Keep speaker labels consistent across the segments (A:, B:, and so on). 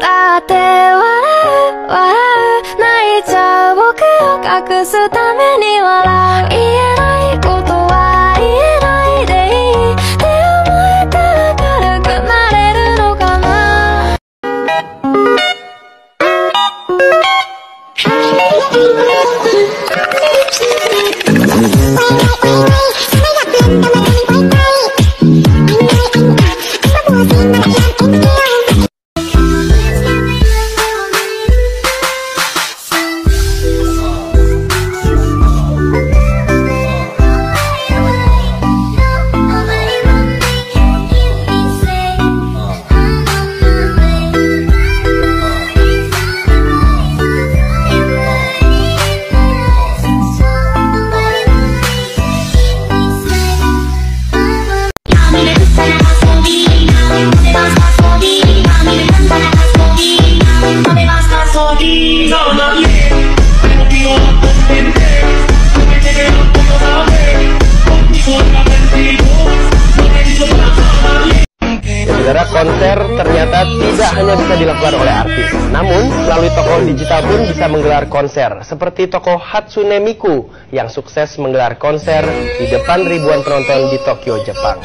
A: だって
B: bisa menggelar konser seperti tokoh Hatsune Miku yang sukses menggelar konser di depan ribuan penonton di Tokyo, Jepang.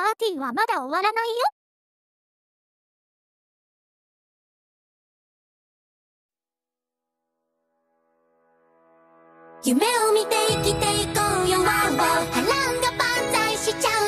A: ーティーはまだ終わらないよ。夢を見て生きていこうよワンワン波乱が万歳しちゃう